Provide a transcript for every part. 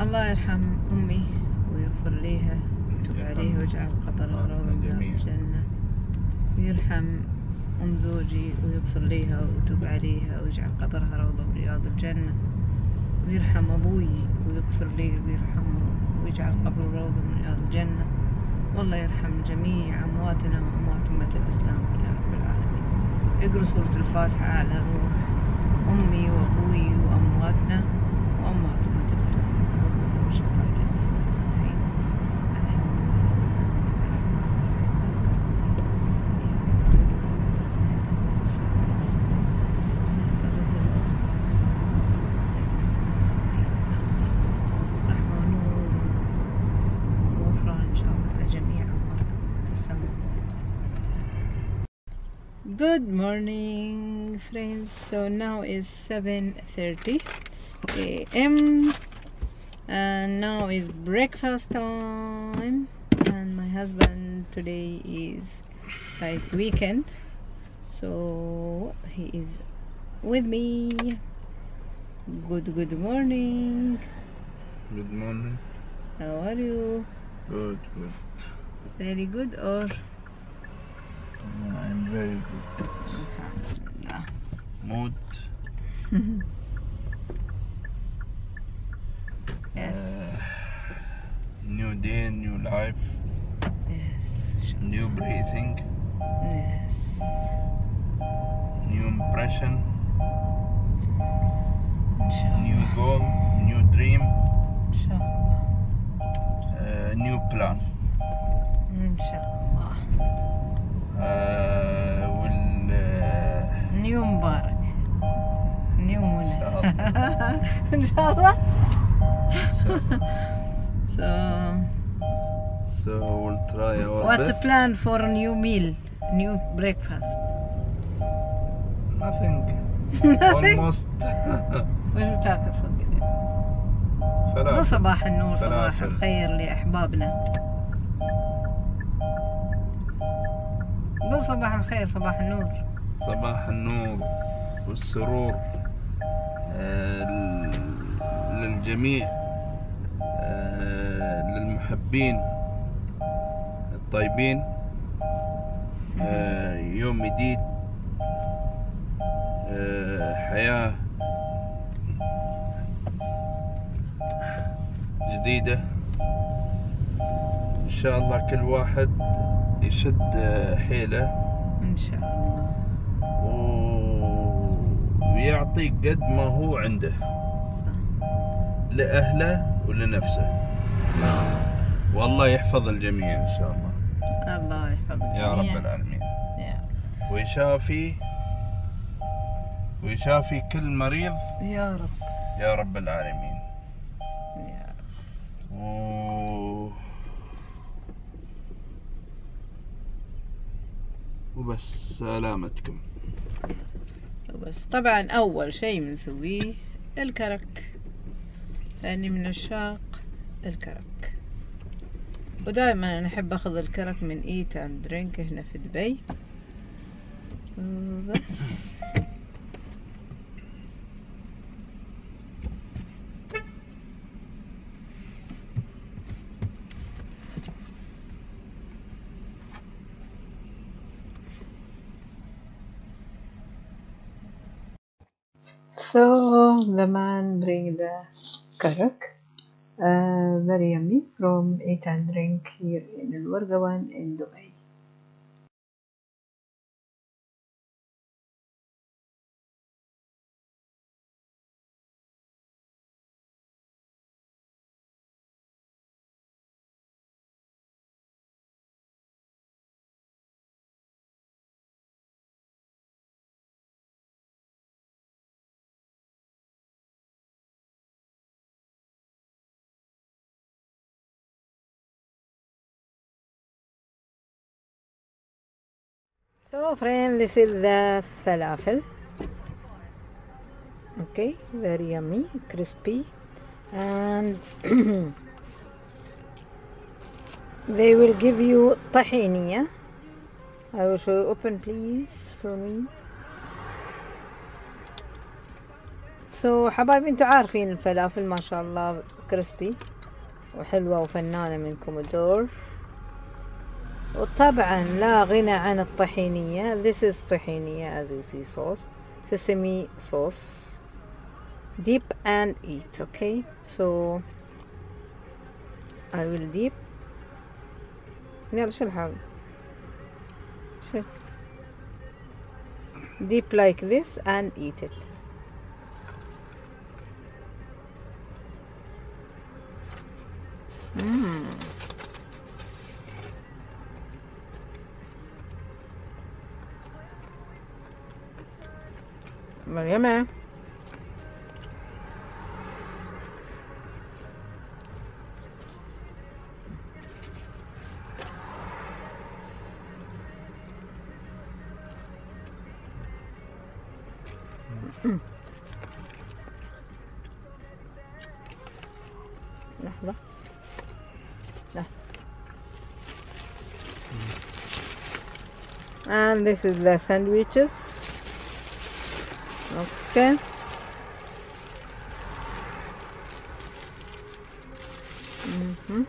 الله يرحم أمي ويغفر ليها ويتوب عليها ويجعل قبرها روضة من الجنة. ويرحم أم زوجي ويغفر ليها ويتوب عليها ويجعل قبرها روضة من رياض الجنة. ويرحم أبوي ويغفر ليه ويرحمه ويجعل قبره روضة من رياض الجنة. والله يرحم جميع أمواتنا وأموات أمة الإسلام. يا رب العالمين. اقرأ سورة الفاتحة على روح أمي وأبوي وأمواتنا. Morning friends so now is 7:30 a.m. and now is breakfast time and my husband today is like weekend so he is with me good good morning Good morning. how are you Good, good. very good or I'm very good. Alhamdulillah. Mood. yes uh, new day, new life, yes new breathing, yes new impression, Inshallah. new goal, new dream, Inshallah. uh, new plan. ان شاء الله so so we'll try our what's the best. plan for a new meal new breakfast Nothing. Almost. وش بتاكل صدق مو فلافل. صباح النور صباح. الخير لأحبابنا مو صباح الخير صباح النور صباح النور والسرور للجميع آه، للمحبين الطيبين آه، يوم جديد آه، حياة جديدة. إن شاء الله كل واحد يشد آه، حيله. إن شاء الله. ويعطي قد ما هو عنده. لأهله ولنفسه. والله يحفظ الجميع إن شاء الله. الله يحفظك يا رب العالمين. ويشافي ويشافي كل مريض. يا رب. يا رب العالمين. يا رب. و... وبس. سلامتكم بس. طبعا أول شيء بنسويه الكرك لأني من عشاق الكرك. ودائما أنا أحب أخذ الكرك من إيت أند درينك هنا في دبي. بس. The man bring the karak, uh, very yummy from Eat and Drink here in Al Wargawan in Dubai. So friend, this is the falafel. Okay, very yummy, crispy, and they will give you tahiniya. I will show you. Open, please, for me. so, حبايبي أنتوا عارفين الفلافل ما شاء الله كريسبي وحلوة وفنانة من كومودور وطبعا لا غنى عن الطحينية this is طحينية as you see sauce sesame sauce dip and eat okay so I will dip يلا شو الحال شو dip like this and eat it مريمة لحظة لحظة and this is the sandwiches okay. Mhm.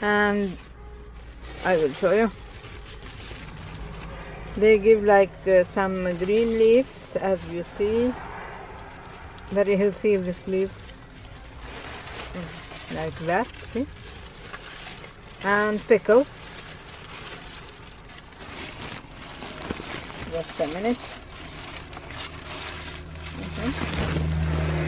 and I will show you. They give like uh, some green leaves as you see. Very healthy this leaf. Mm, like that see? And pickle just a minute Mhm.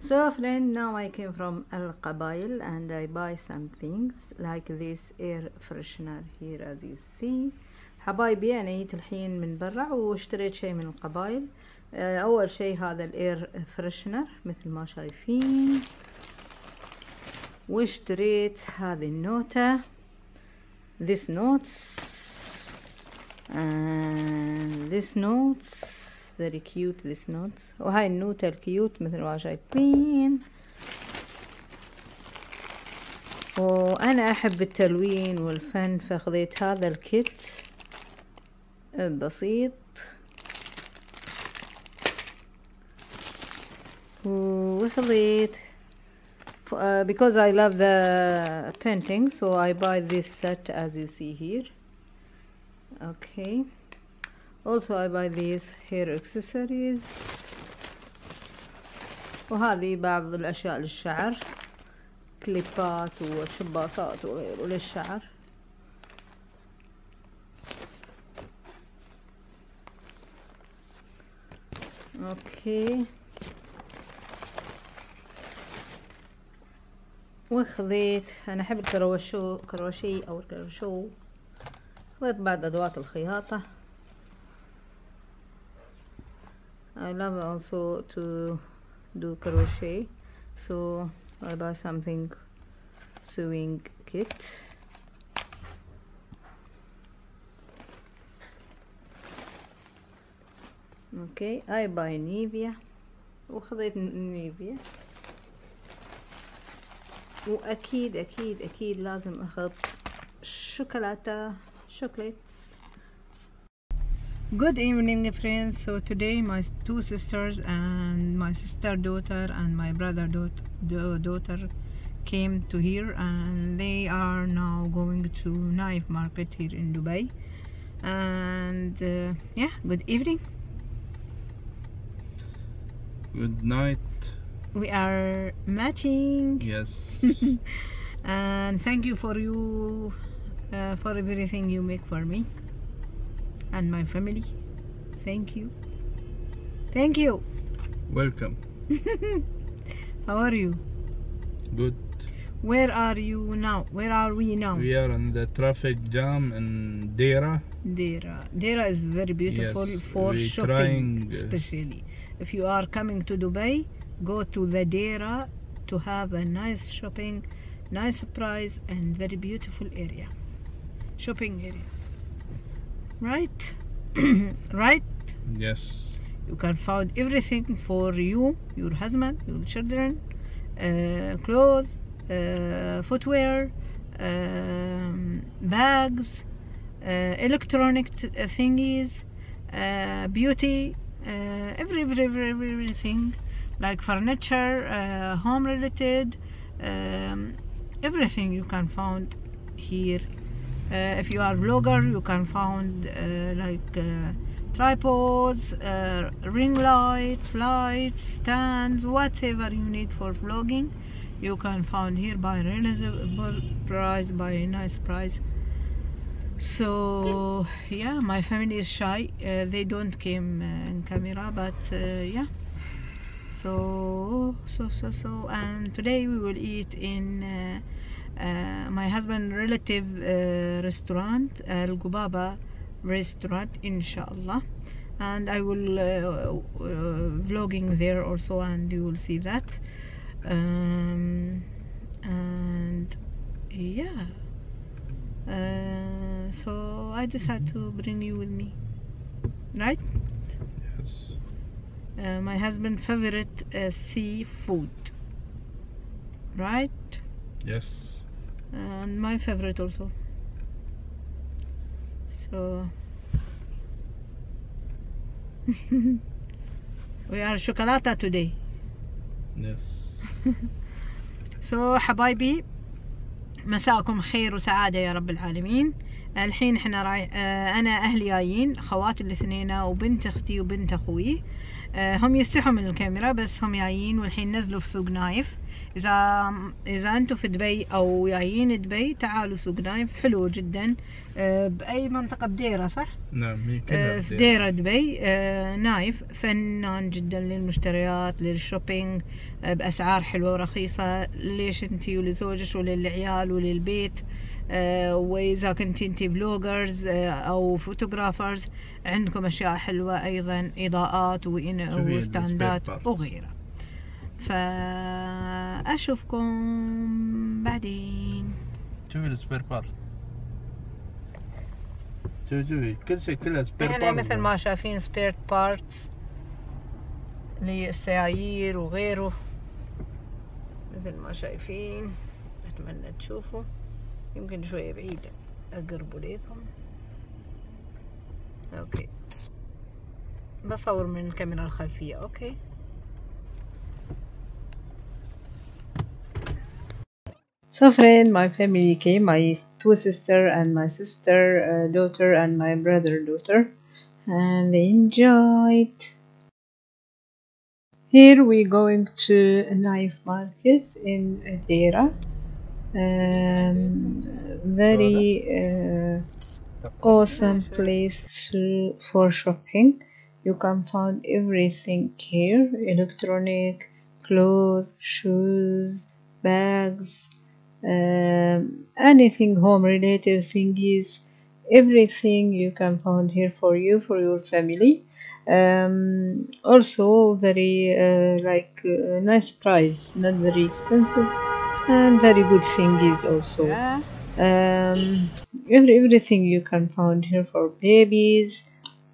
So friend, now I came from Al Qabail and I buy some things like this air freshener here as you see حبايبي أنا جيت الحين من برا واشتريت شي من القبايل آه، أول شي هذا الاير فريشنر مثل ما شايفين واشتريت هذه النوتة this notes and this notes very cute this notes. وهاي النوتة الكيوت مثل ما شايفين. وأنا أحب التلوين والفن فخذيت هذا الكيت بسيط وخذيت uh, because I love the painting so I buy this set as you see here okay also I buy these hair accessories وهذه بعض الأشياء للشعر كليبات وشباصات وغيره للشعر اوكي وخذيت. أنا أحب الكروشو كروشي أو الكروشو. خذيت بعض أدوات الخياطة. I love also to do crochet. So I buy something sewing kit. أوكي I buy نيفيا وخذيت نيفيا واكيد اكيد اكيد لازم احط شوكولاته شوكليت. Good evening friends. So today my two sisters and my sister daughter and my brother daughter came to here and they are now going to Naif market here in Dubai. And uh, yeah good evening. Good night. We are matching Yes. and thank you for you uh, for everything you make for me and my family. Thank you. Thank you. Welcome. How are you? Good. Where are you now? Where are we now? We are in the traffic jam in Deira Deira. Deira is very beautiful Yes, for shopping, trying, especially. If you are coming to Dubai, go to the Deira to have a nice shopping, nice price, and very beautiful area. Shopping area. Right? right? Yes. You can find everything for you, your husband, your children, uh, clothes, uh, footwear, um, bags, electronic t- uh, thingies uh, beauty uh, every, every, every, every- everything like furniture uh, home related um, everything you can find here. Uh, if you are vlogger you can find uh, like uh, tripods uh, ring lights lights stands whatever you need for vlogging you can find here by reasonable price by nice price. So yeah my family is shy. Uh, they don't came uh, in camera but uh, yeah so so so so and today we will eat in uh, uh, my husband relative uh, restaurant Al Gubaba restaurant inshallah. And I will uh, uh, vlogging there also and you will see that. Um, and yeah. Uh, so I decided to bring you with me. Right? Yes. Uh, my husband favorite uh, seafood right Yes. and my favorite also so we are chocolata today Yes. so, حبايبي مساءكم خير وسعادة يا رب العالمين الحين إحنا راي... آه أنا أهلي جايين خواتي الاثنين وبنت أختي وبنت أخوي. آه هم يستحوا من الكاميرا بس هم جايين والحين نزلوا في سوق نايف. إذا إذا أنتم في دبي أو جايين دبي تعالوا سوق نايف حلو جدا. آه بأي منطقة بديرة صح؟ نعم في ديرة دبي نايف. فنان جدا للمشتريات للشوبينج بأسعار حلوة ورخيصة. ليش أنتي ولزوجك وللعيال وللبيت؟ آه، وإذا كنت أنت بلوجرز آه، أو فوتوغرافرز عندكم أشياء حلوة أيضا إضاءات وستاندات وغيره فأشوفكم بعدين. شوفي السبير بارت. شوفي شوفي كل شيء كله سبير يعني بارت. مثل ما شايفين سبير بارت للسيايير وغيره. مثل ما شايفين أتمنى تشوفوا. يمكن شوية بعيدة أقرب ليكم أوكي بصور من الكاميرا الخلفية أوكي So friend, my family came, my two sister and my sister uh, daughter and my brother daughter, and they enjoyed. Here we going to a knife market in Adera. Um, very uh, awesome place to, for shopping. You can find everything here: electronic, clothes, shoes, bags, um, anything home related thingies. Everything you can find here for you for your family. Um, also very uh, like uh, nice price. Not very expensive and very good thingies also. Um, every, everything you can find here for babies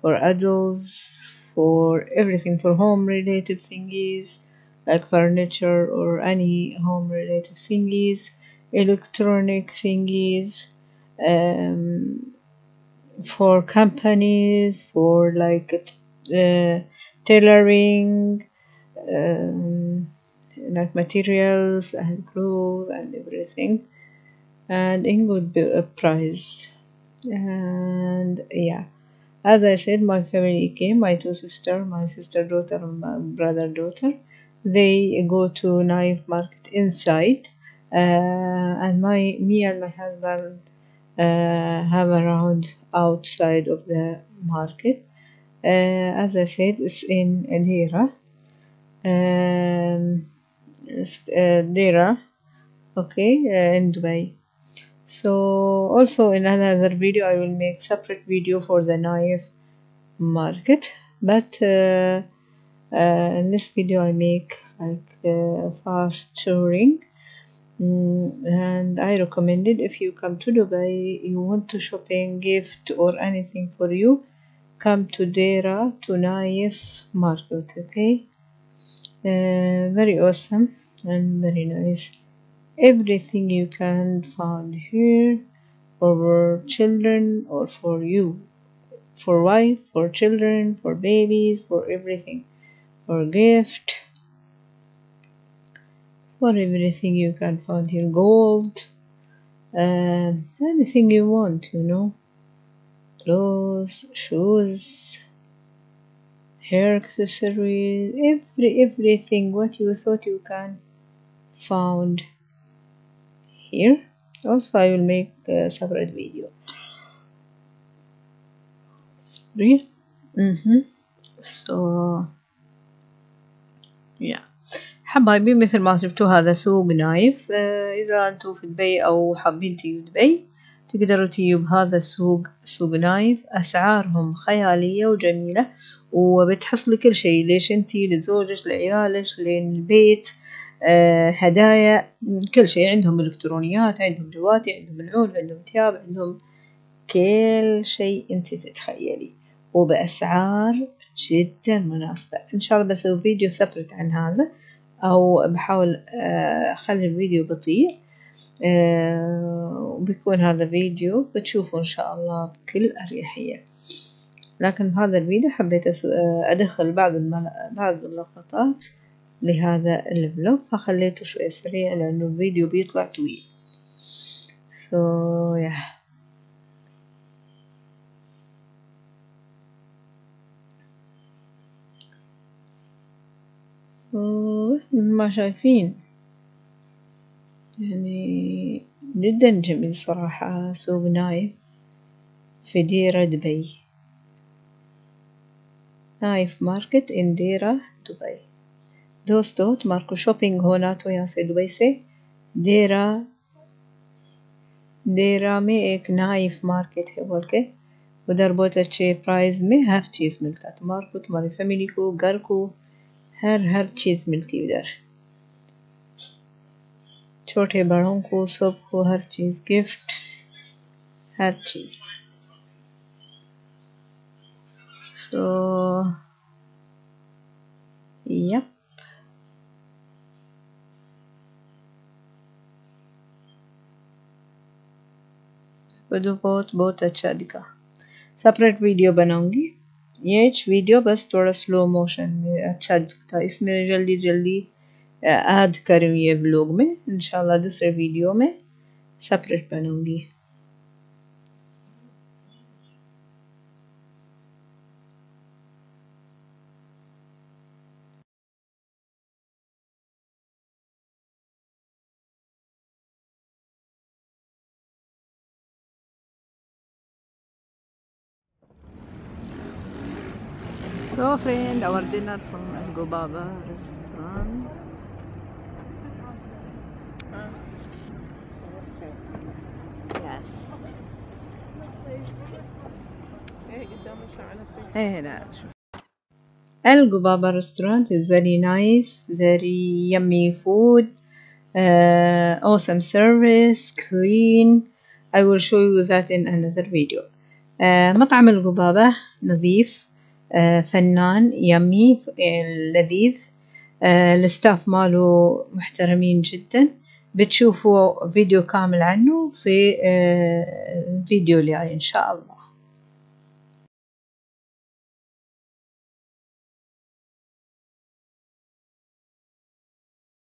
for adults for everything for home related thingies like furniture or any home related thingies electronic thingies um, for companies for like uh, tailoring um, like materials and clothes and everything. And in good price. And yeah. As i said my family came my two sister my sister daughter and my brother daughter. They go to Naif market inside uh, and my me and my husband uh, have around outside of the market. Uh, as i said it's in Adira um, Deira. Okay uh, in Dubai. So also in another video I will make separate video for the Naif market. But uh, uh, in this video I make like uh, fast touring. Mm, and I recommend it. If you come to Dubai you want to shopping gift or anything for you come to Deira to Naif market okay uh, very awesome and very nice. Everything you can find here for children or for you. For wife for children for babies for everything. For gift. For everything you can find here. Gold. Uh, anything you want you know. Clothes shoes hair accessories every everything what you thought you can found here also I will make a separate video sorry mm-hmm. so yeah حبايبي مثل ما شفتوا هذا سوق نايف إذا أنتم في دبي أو حابين تيجوا دبي تقدروا تيجوا بهذا السوق سوق نايف أسعارهم خيالية وجميلة وبتحصلي كل شيء. ليش انتي لزوجك لعيالك للبيت آه هدايا كل شيء. عندهم إلكترونيات عندهم جواتي عندهم العود عندهم ثياب عندهم كل شيء انت تتخيلي وبأسعار جدا مناسبة. إن شاء الله بسوي فيديو سبرت عن هذا أو بحاول أخلي الفيديو بطيء. وبيكون هذا فيديو بتشوفوا إن شاء الله بكل أريحية. لكن هذا الفيديو حبيت أدخل بعض بعض اللقطات لهذا الفلوج فخليته شوية سريع لأنه الفيديو بيطلع طويل. So yeah. ما شايفين يعني جدا جميل صراحة. سوق نايف في ديرة دبي. Knife market in Deira Dubai दोस्तों, तुम्हारे को shopping होना तो यहाँ से Dubai से। डेरा डेरा में एक नाइफ मार्केट है बोल के। उधर बहुत अच्छे प्राइस में हर चीज़ मिलता है। तुम्हारे को, तुम्हारी फैमिली को, घर को, हर हर चीज़ मिलती उधर। छोटे बड़ों को, सबको हर चीज़ गिफ्ट हर चीज़। सो यप तो बहुत बहुत अच्छा दिखा। सेपरेट वीडियो बनाऊँगी। ये वीडियो बस थोड़ा स्लो मोशन में अच्छा दिखता। इसमें जल्दी जल्दी ऐड करूँ ये व्लॉग में। इंशाल्लाह दूसरे वीडियो में सेपरेट बनाऊँगी। So friend, our dinner from Al Gobaba restaurant. Yes. ايه هنا Al Gobaba restaurant is very nice, very yummy food, uh, awesome service, clean. I will show you that in another video. uh, مطعم القبابة نظيف فنان يمي لذيذ. الستاف ماله محترمين جدا. بتشوفوا فيديو كامل عنه في فيديو الجاي إن شاء الله.